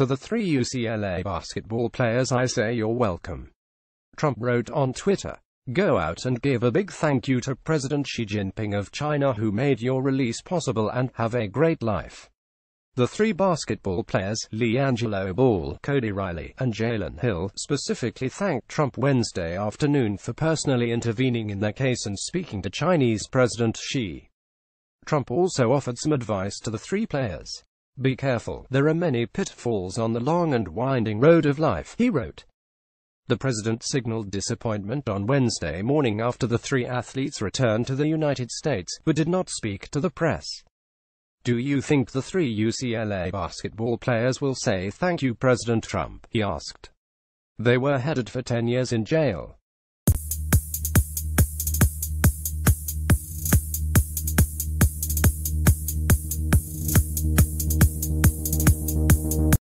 To the three UCLA basketball players I say you're welcome. Trump wrote on Twitter. Go out and give a big thank you to President Xi Jinping of China who made your release possible and have a great life. The three basketball players, LiAngelo Ball, Cody Riley, and Jalen Hill, specifically thanked Trump Wednesday afternoon for personally intervening in their case and speaking to Chinese President Xi. Trump also offered some advice to the three players. Be careful, there are many pitfalls on the long and winding road of life, he wrote. The president signaled disappointment on Wednesday morning after the three athletes returned to the United States, but did not speak to the press. Do you think the three UCLA basketball players will say thank you President Trump? he asked. They were headed for 10 years in jail.